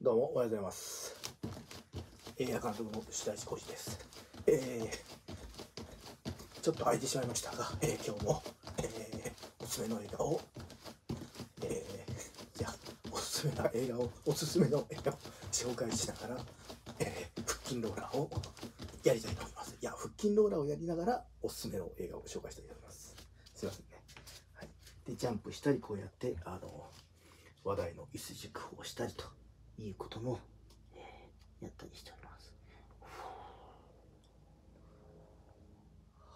どうもおはようございます。映画監督の白石浩二です。えー、ちょっと空いてしまいましたが、えー今日も、えーおすすめの映画を、えー、じゃあおすすめな映画を、おすすめの映画を紹介しながら、えー腹筋ローラーをやりたいと思います。いや、腹筋ローラーをやりながら、おすすめの映画を紹介したいと思います。すいませんね。はい。で、ジャンプしたり、こうやって、あの、話題の椅子熟をしたりということも、えーやったりしております。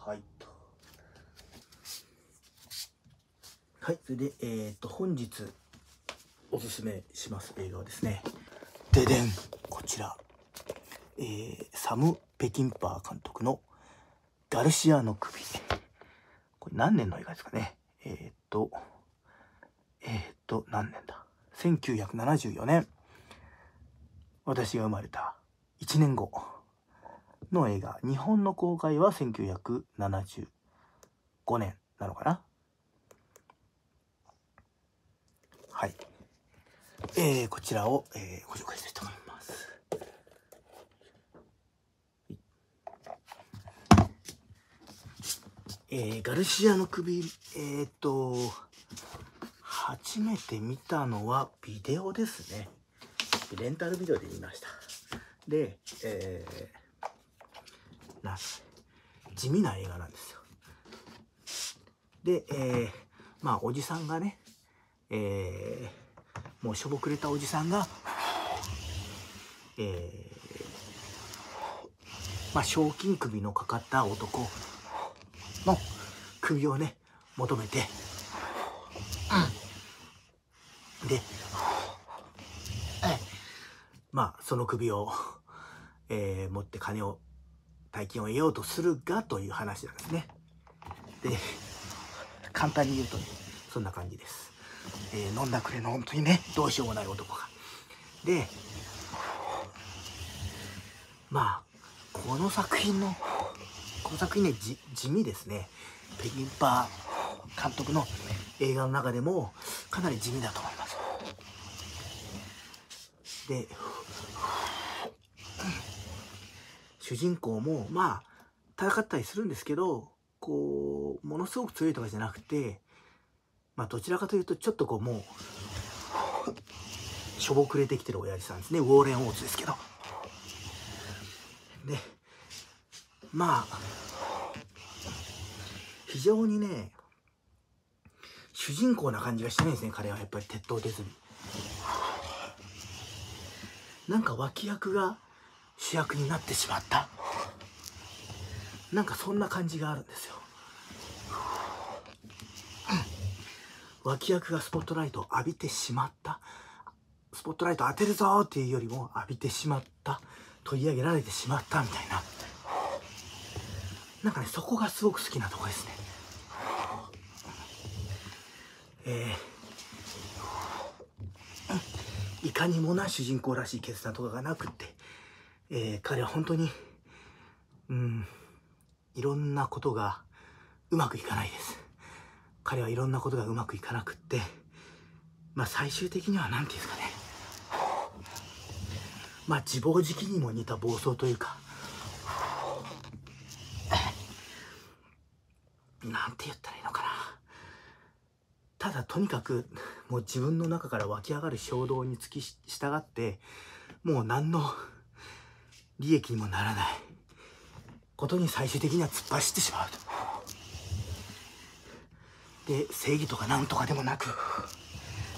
はいと。はい、それで、えーっと、本日おすすめします映画はですね、ででん、こちら、えーサム・ペキンパー監督のガルシアの首。これ何年の映画ですかね。えーっと、えーっと、何年だ ?1974 年。私が生まれた1年後の映画。日本の公開は1975年なのかなはい。えー、こちらを、えーご紹介したいと思います。えー、ガルシアの首、えー、っと、初めて見たのはビデオですね。レンタルビデオで見ました。で、えー、な、地味な映画なんですよ。で、えー、まあ、おじさんがね、えー、もうしょぼくれたおじさんが、えー、まあ、賞金首のかかった男の首をね、求めて、で、まあ、その首を、えー持って金を、大金を得ようとするがという話なんですね。で、簡単に言うとね、そんな感じです。えー飲んだくれの本当にね、どうしようもない男が。で、まあ、この作品の、この作品ね、じ地味ですね。ペギンパー監督の映画の中でも、かなり地味だと思います。で、主人公も、まあ、戦ったりするんですけど、こう、ものすごく強いとかじゃなくて、まあ、どちらかというと、ちょっとこう、もう、しょぼくれてきてる親父さんですね。ウォーレン・オーツですけど。で、まあ、非常にね、主人公な感じがしてないですね、彼はやっぱり鉄頭鉄尾。なんか脇役が主役になってしまった。なんかそんな感じがあるんですよ。脇役がスポットライトを浴びてしまった。スポットライト当てるぞっていうよりも浴びてしまった。取り上げられてしまったみたいな。なんかね、そこがすごく好きなとこですね。えー、いかにもな主人公らしい決断とかがなくって、えー彼は本当に、うん、いろんなことがうまくいかないです。彼はいろんなことがうまくいかなくって、まあ最終的には何て言うんですかね、まあ自暴自棄にも似た暴走というか、なんて言ったらいいのかな。ただとにかくもう自分の中から湧き上がる衝動につき従ってもう何の利益にもならないことに最終的には突っ走ってしまうと。で正義とかなんとかでもなく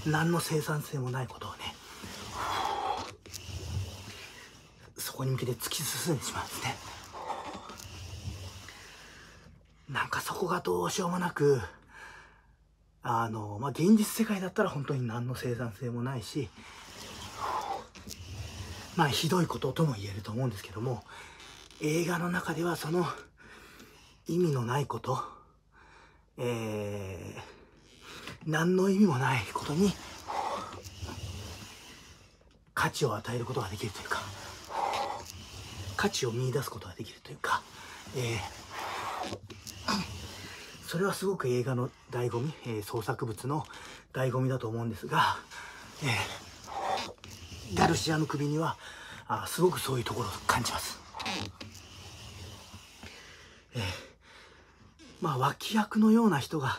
何の生産性もないことをねそこに向けて突き進んでしまうんですね。なんかそこがどうしようもなくあの、まあ、現実世界だったら本当に何の生産性もないし、まあ、ひどいこととも言えると思うんですけども、映画の中ではその意味のないこと、えー、何の意味もないことに価値を与えることができるというか、価値を見出すことができるというか、えーそれはすごく映画の醍醐味、えー創作物の醍醐味だと思うんですが、えーガルシアの首にはあすごくそういうところを感じます。えー、まあ脇役のような人が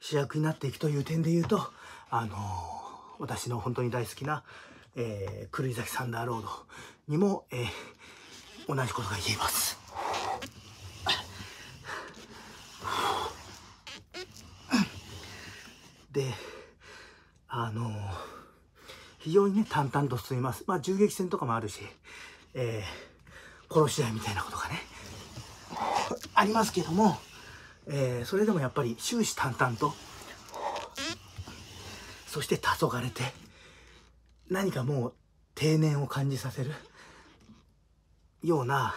主役になっていくという点で言うと、あのー、私の本当に大好きな、えー、狂崎サンダーロードにも、えー、同じことが言えます。で、あのー、非常にね、淡々と進みます。まあ、銃撃戦とかもあるし、えー、殺し合いみたいなことがね、ありますけども、えー、それでもやっぱり終始淡々と、そして黄昏れて、何かもう定年を感じさせるような、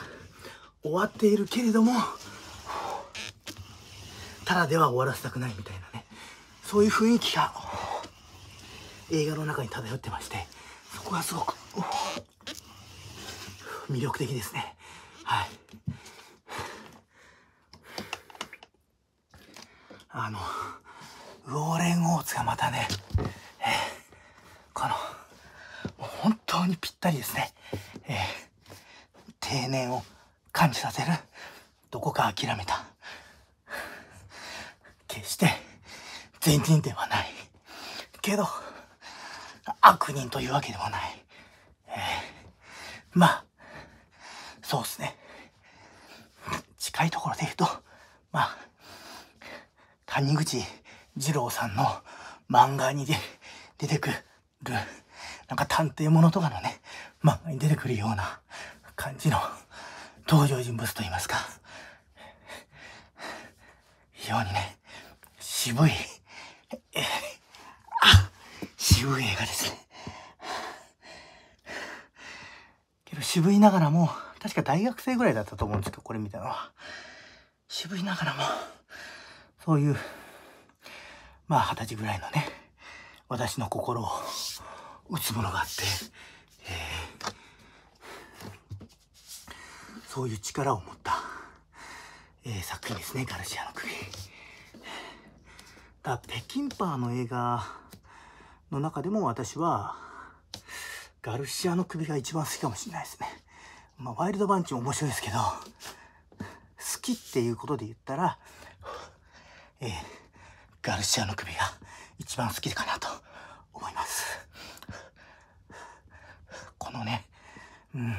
終わっているけれども、ただでは終わらせたくないみたいなね、そういう雰囲気が映画の中に漂ってまして、そこがすごく魅力的ですね。はい。あの、ウォーレン・オーツがまたね、えー、この、本当にぴったりですね。えー、定年を感じさせる、どこか諦めた。決して、善人ではない。けど、悪人というわけでもない。えー、まあ、そうっすね。近いところで言うと、まあ、谷口二郎さんの漫画にで出てくる、なんか探偵物とかのね、漫画に出てくるような感じの登場人物といいますか、非常にね、渋い、渋い映画ですね。けど渋いながらも、確か大学生ぐらいだったと思うんですけど、これ見たのは。渋いながらも、そういう、まあ二十歳ぐらいのね、私の心を打つものがあって、えー、そういう力を持った、えー、作品ですね、ガルシアの首。だ北京パーの映画の中でも私は、ガルシアの首が一番好きかもしれないですね。まあ、ワイルドバンチも面白いですけど、好きっていうことで言ったら、えー、ガルシアの首が一番好きかなと思います。このね、うん、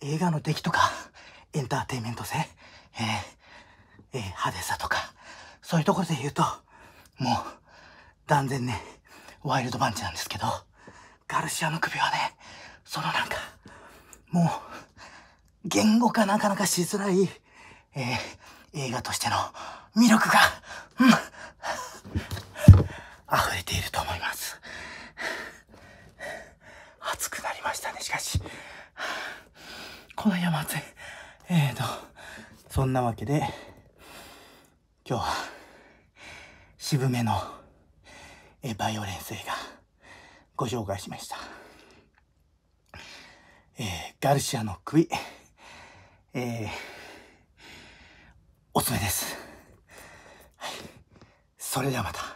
映画の出来とか、エンターテインメント性、えー、えー、派手さとか、そういうところで言うと、もう、断然ね、ワイルドバンチなんですけど、ガルシアの首はね、そのなんか、もう、言語化なかなかしづらい、えー、映画としての魅力が、うん、溢れていると思います。熱くなりましたね、しかし。この山津、えーと、そんなわけで、今日は、渋めの、えバイオレンス映画、ご紹介しました。えー、ガルシアの首、えー、おすすめです。はいそれではまた。